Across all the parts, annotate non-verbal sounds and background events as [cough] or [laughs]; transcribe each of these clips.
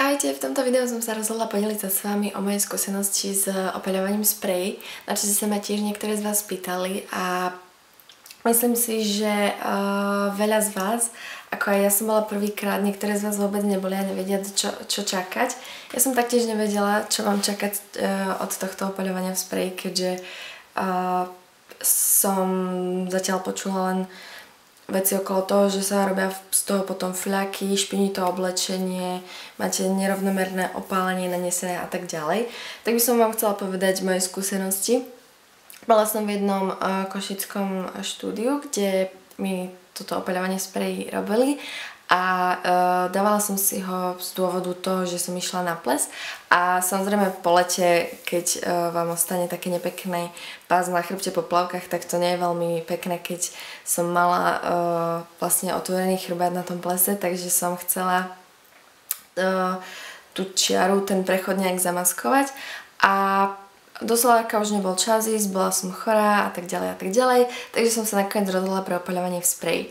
Ahojte, v tomto videu som sa rozhodla podeliť sa s vami o mojej skúsenosti s opeľovaním sprej, na čo sa ma tiež niektoré z vás pýtali a myslím si, že uh, veľa z vás, ako aj ja som bola prvýkrát, niektoré z vás vôbec neboli a nevedia, čo, čo čakať. Ja som taktiež nevedela, čo mám čakať uh, od tohto opeľovania v spreji, keďže uh, som zatiaľ počula len veci okolo toho, že sa robia z toho potom fľaky, špiní to oblečenie, máte nerovnomerné opálenie nanesené a tak ďalej. Tak by som vám chcela povedať moje skúsenosti. Bola som v jednom uh, košickom štúdiu, kde mi toto opeľovanie sprej robili a uh, dávala som si ho z dôvodu toho, že som išla na ples. A samozrejme po lete, keď uh, vám ostane také nepekné pás na chrbte po plavkách, tak to nie je veľmi pekné, keď som mala uh, vlastne otvorený chrbát na tom plese, takže som chcela uh, tú čiaru, ten prechod nejak zamaskovať a do solárka už nebol čas ísť, bola som chorá a tak ďalej a tak ďalej, takže som sa nakoniec rozhodla pre opaľovanie v spreji.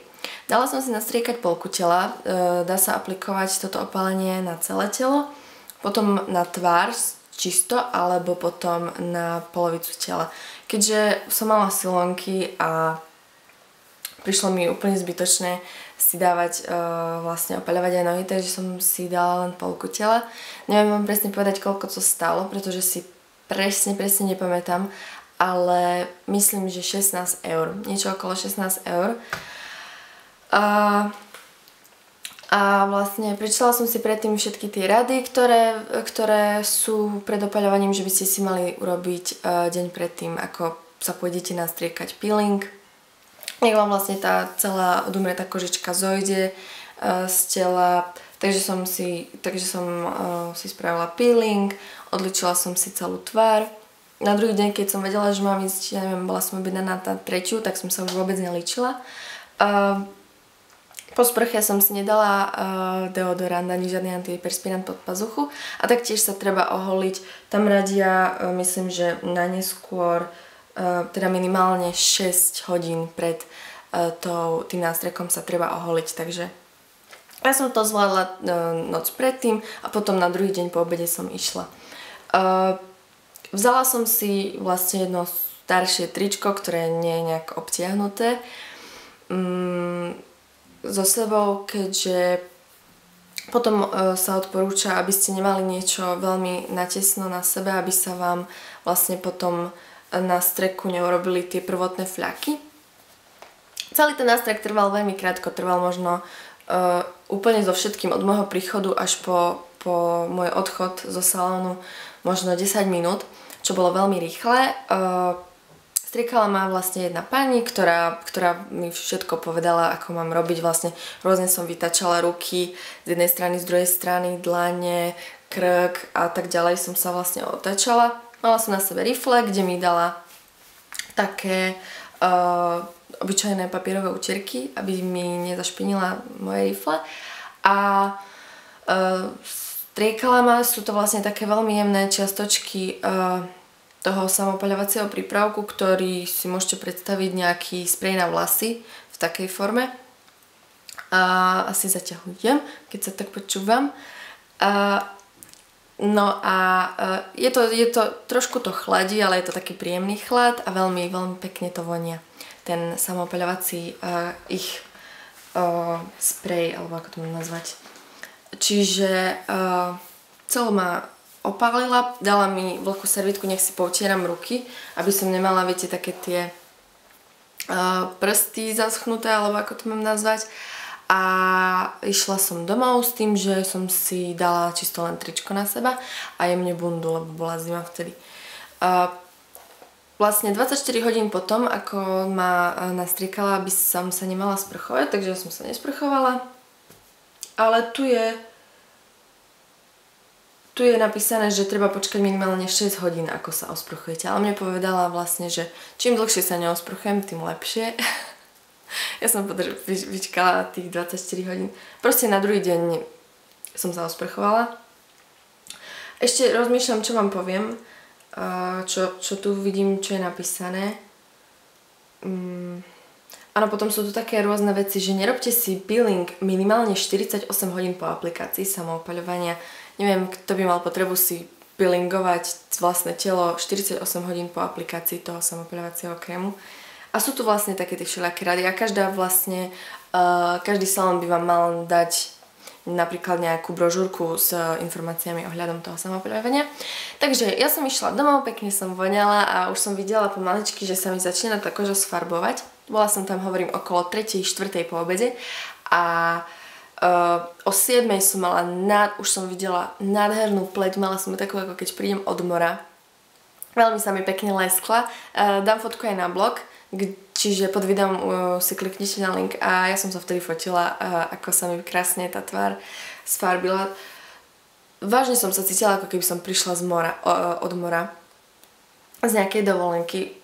Dala som si nastriekať polku tela, e, dá sa aplikovať toto opálenie na celé telo, potom na tvár čisto, alebo potom na polovicu tela. Keďže som mala silonky a prišlo mi úplne zbytočné si dávať, uh, vlastne opaľovať aj nohy, takže som si dala len polku tela. Neviem vám presne povedať, koľko to stalo, pretože si presne, presne nepamätám, ale myslím, že 16 eur. Niečo okolo 16 eur. A, a vlastne prečítala som si predtým všetky tie rady, ktoré, ktoré sú pred opaľovaním, že by ste si mali urobiť uh, deň predtým, ako sa pôjdete nastriekať peeling. Nech vám vlastne tá celá odumretá kožička zojde z tela, takže som si, takže som uh, si spravila peeling, odličila som si celú tvár. Na druhý deň, keď som vedela, že mám ísť, ja neviem, bola som objednaná na tretiu, tak som sa už vôbec nelíčila. Uh, po sprche som si nedala uh, deodorant ani žiadny antiperspirant pod pazuchu a taktiež sa treba oholiť. Tam radia, uh, myslím, že na neskôr, uh, teda minimálne 6 hodín pred uh, tou, tým nástrekom sa treba oholiť, takže ja som to zvládla uh, noc predtým a potom na druhý deň po obede som išla. Uh, vzala som si vlastne jedno staršie tričko, ktoré nie je nejak obtiahnuté. Um, so sebou, keďže potom e, sa odporúča, aby ste nemali niečo veľmi natesno na sebe, aby sa vám vlastne potom na streku neurobili tie prvotné fľaky. Celý ten nástrek trval veľmi krátko, trval možno úplne so všetkým od môjho príchodu až po, po môj odchod zo salónu možno 10 minút, čo bolo veľmi rýchle. Uh, Striekala ma vlastne jedna pani, ktorá, ktorá mi všetko povedala, ako mám robiť. Vlastne rôzne som vytačala ruky z jednej strany, z druhej strany, dlane, krk a tak ďalej som sa vlastne otačala. Mala som na sebe rifle, kde mi dala také uh, obyčajné papierové učerky, aby mi nezašpinila moje rifle. A uh, striekala ma, sú to vlastne také veľmi jemné čiastočky uh, toho samopaľovacieho prípravku, ktorý si môžete predstaviť nejaký sprej na vlasy v takej forme. A asi zaťahujem, keď sa tak počúvam. A, no a je to, je to, trošku to chladí, ale je to taký príjemný chlad a veľmi, veľmi pekne to vonia. Ten samopaľovací uh, ich uh, sprej, alebo ako to mám nazvať. Čiže uh, celo ma opálila, dala mi vlhkú servitku, nech si poutieram ruky, aby som nemala, viete, také tie uh, prsty zaschnuté, alebo ako to mám nazvať. A išla som domov s tým, že som si dala čisto len tričko na seba a jemne bundu, lebo bola zima vtedy. Uh, vlastne 24 hodín potom, ako ma nastriekala, aby som sa nemala sprchovať, takže som sa nesprchovala. Ale tu je tu je napísané, že treba počkať minimálne 6 hodín, ako sa osprchujete. Ale mne povedala vlastne, že čím dlhšie sa neosprchujem, tým lepšie. [laughs] [laughs] ja som podrž- vyčkala tých 24 hodín. Proste na druhý deň som sa osprchovala. Ešte rozmýšľam, čo vám poviem. Čo, čo tu vidím, čo je napísané. Mm, Áno, potom sú tu také rôzne veci, že nerobte si peeling minimálne 48 hodín po aplikácii samoopaľovania. Neviem, kto by mal potrebu si peelingovať vlastné telo 48 hodín po aplikácii toho samopaľovacieho krému. A sú tu vlastne také tie všelijaké rady a každá vlastne, uh, každý salón by vám mal dať napríklad nejakú brožúrku s informáciami ohľadom toho samopaľovania. Takže ja som išla domov, pekne som voňala a už som videla pomaličky, že sa mi začína tá koža sfarbovať. Bola som tam, hovorím, okolo 3. 4. po obede a uh, o 7. som mala, nad, už som videla nádhernú pleť, mala som takú, ako keď prídem od mora. Veľmi sa mi pekne leskla. Uh, dám fotku aj na blog, čiže pod videom uh, si kliknite na link a ja som sa vtedy fotila, uh, ako sa mi krásne tá tvár sfarbila. Vážne som sa cítila, ako keby som prišla z mora, od mora z nejakej dovolenky.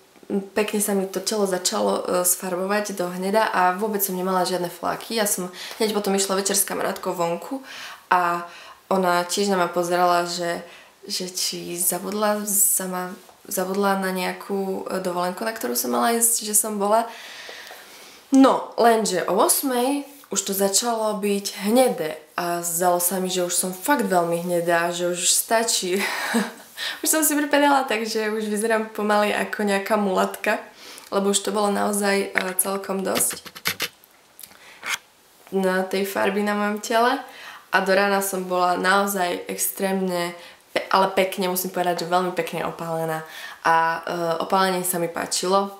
Pekne sa mi to telo začalo sfarbovať do hneda a vôbec som nemala žiadne fláky. Ja som hneď potom išla večer s kamarátkou vonku a ona tiež na ma pozerala, že, že či zabudla sa ma zabudla na nejakú e, dovolenku, na ktorú som mala ísť, že som bola. No, lenže o 8 už to začalo byť hnedé a zdalo sa mi, že už som fakt veľmi hnedá, že už stačí. [laughs] už som si pripadala takže už vyzerám pomaly ako nejaká mulatka, lebo už to bolo naozaj uh, celkom dosť na tej farby na mojom tele a do rána som bola naozaj extrémne ale pekne, musím povedať, že veľmi pekne opálená. A uh, opálenie sa mi páčilo.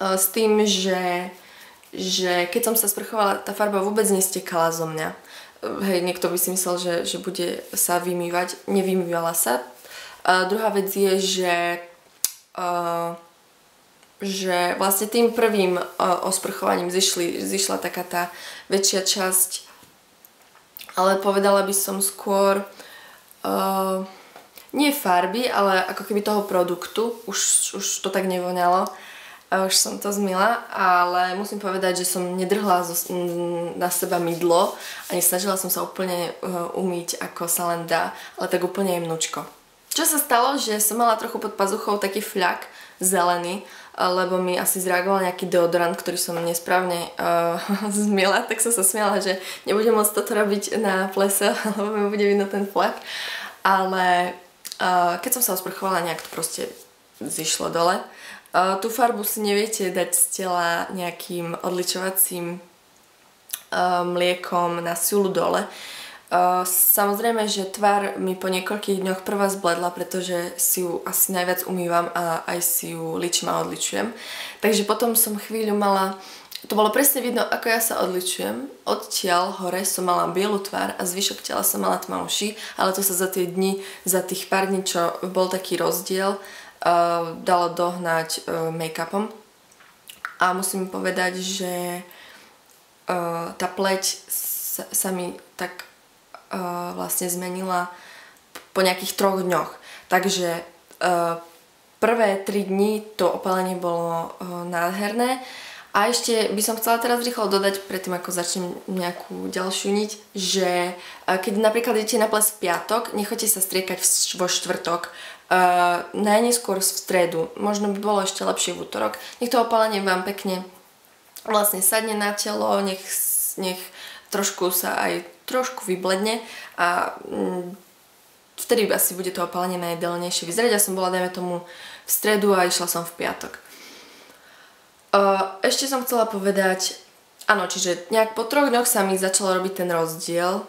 Uh, s tým, že, že keď som sa sprchovala, tá farba vôbec nestekala zo mňa. Uh, hej, niekto by si myslel, že, že bude sa vymývať. Nevymývala sa. Uh, druhá vec je, že uh, že vlastne tým prvým uh, osprchovaním zišli, zišla taká tá väčšia časť ale povedala by som skôr uh, nie farby, ale ako keby toho produktu. Už, už to tak nevoňalo. A už som to zmila, ale musím povedať, že som nedrhla zo, na seba mydlo a nesnažila som sa úplne uh, umýť, ako sa len dá, ale tak úplne jemnučko. Čo sa stalo, že som mala trochu pod pazuchou taký fľak zelený, lebo mi asi zreagoval nejaký deodorant, ktorý som nesprávne uh, [laughs] zmiela, tak som sa smiala, že nebudem môcť toto robiť na plese, [laughs] lebo mi bude vidno ten flak. Ale uh, keď som sa osprchovala, nejak to proste zišlo dole. Uh, tú farbu si neviete dať z tela nejakým odličovacím uh, mliekom na silu dole. Samozrejme, že tvár mi po niekoľkých dňoch prvá zbledla, pretože si ju asi najviac umývam a aj si ju ličím a odličujem. Takže potom som chvíľu mala, to bolo presne vidno, ako ja sa odličujem. Odtiaľ hore som mala bielu tvár a zvyšok tela som mala tmavší, ale to sa za tie dni, za tých pár dní, čo bol taký rozdiel, uh, dalo dohnať uh, make-upom. A musím povedať, že uh, tá pleť sa, sa mi tak uh, vlastne zmenila po nejakých troch dňoch. Takže uh, prvé tri dni to opálenie bolo uh, nádherné. A ešte by som chcela teraz rýchlo dodať, predtým ako začnem nejakú ďalšiu niť, že keď napríklad idete na ples v piatok, nechoďte sa striekať vo štvrtok, uh, najneskôr v stredu, možno by bolo ešte lepšie v útorok. Nech to opálenie vám pekne vlastne sadne na telo, nech, nech trošku sa aj trošku vybledne a mm, vtedy asi bude to opálenie najideálnejšie vyzerať. Ja som bola, dajme tomu, v stredu a išla som v piatok. Ešte som chcela povedať, áno, čiže nejak po troch dňoch sa mi začalo robiť ten rozdiel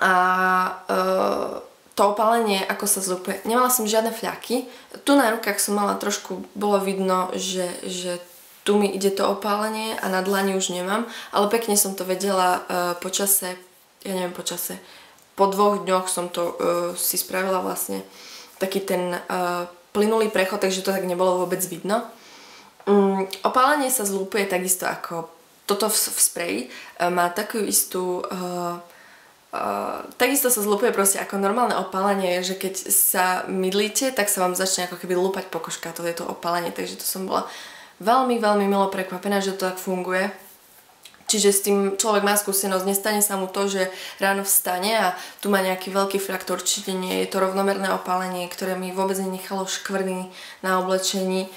a uh, to opálenie, ako sa zúpe, nemala som žiadne fľaky. Tu na rukách som mala trošku, bolo vidno, že, že tu mi ide to opálenie a na dlani už nemám, ale pekne som to vedela uh, po čase, ja neviem po čase, po dvoch dňoch som to uh, si spravila vlastne taký ten uh, plynulý prechod, takže to tak nebolo vôbec vidno. Um, opálenie sa zlúpuje takisto ako toto v, v spreji. Uh, má takú istú uh, Uh, takisto sa zlúpuje proste ako normálne opálenie, že keď sa mydlíte, tak sa vám začne ako keby lúpať pokožka, to je to opálenie, takže to som bola veľmi, veľmi milo prekvapená, že to tak funguje. Čiže s tým človek má skúsenosť, nestane sa mu to, že ráno vstane a tu má nejaký veľký fraktor, určite nie je to rovnomerné opálenie, ktoré mi vôbec nenechalo škvrny na oblečení.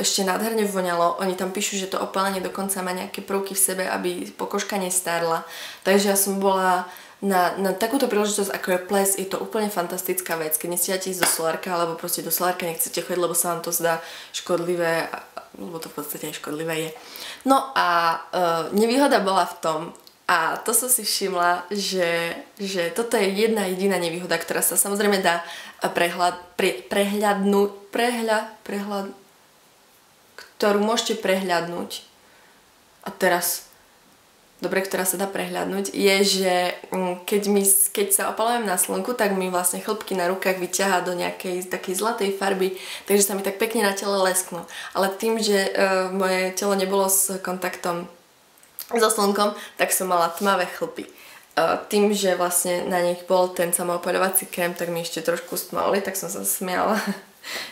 ešte nádherne voňalo. Oni tam píšu, že to opálenie dokonca má nejaké prvky v sebe, aby pokožka nestárla. Takže ja som bola na, na takúto príležitosť, ako je ples, je to úplne fantastická vec. Keď nestiate ísť do solárka, alebo proste do solárka nechcete chodiť, lebo sa vám to zdá škodlivé, lebo to v podstate aj škodlivé je. No a uh, nevýhoda bola v tom, a to som si všimla, že, že toto je jedna jediná nevýhoda, ktorá sa samozrejme dá prehľad, pre, prehľadnúť, prehľad, prehľad, ktorú môžete prehľadnúť. A teraz, dobre, ktorá sa dá prehľadnúť, je, že mm, keď, mi, keď sa opalujem na slnku, tak mi vlastne chlpky na rukách vyťahá do nejakej takej zlatej farby, takže sa mi tak pekne na tele lesknú. Ale tým, že uh, moje telo nebolo s kontaktom so slnkom, tak som mala tmavé chlpy. Tým, že vlastne na nich bol ten samoopaľovací krém, tak mi ešte trošku stmali, tak som sa smiala, [laughs]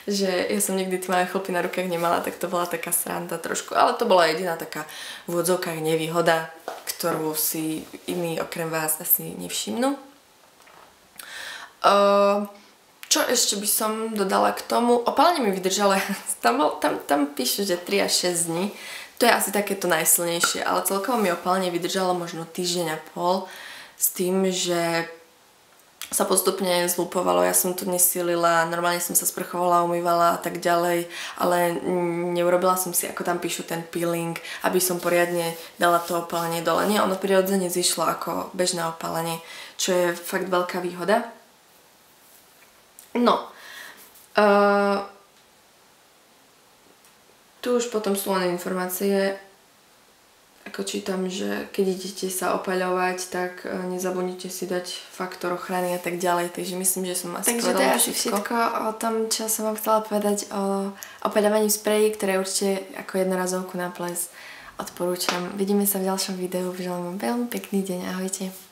že ja som nikdy tmavé chlpy na rukách nemala, tak to bola taká sranda trošku. Ale to bola jediná taká v odzokách nevýhoda, ktorú si iní okrem vás asi nevšimnú. čo ešte by som dodala k tomu? Opálenie mi vydržalo, [laughs] tam, tam, tam píšu, že 3 až 6 dní, to je asi takéto najsilnejšie, ale celkovo mi opálenie vydržalo možno týždeň a pol s tým, že sa postupne zlupovalo, ja som to nesilila, normálne som sa sprchovala, umývala a tak ďalej, ale neurobila som si, ako tam píšu, ten peeling, aby som poriadne dala to opálenie dole. Nie, ono prirodzene zišlo ako bežné opálenie, čo je fakt veľká výhoda. No, uh, tu už potom sú len informácie, ako čítam, že keď idete sa opaľovať, tak e, nezabudnite si dať faktor ochrany a tak ďalej, takže myslím, že som asi Takže to je asi všetko. O tom, čo som vám chcela povedať o opaľovaní spreji, ktoré určite ako jednorazovku na ples odporúčam. Vidíme sa v ďalšom videu, želám vám veľmi pekný deň, ahojte.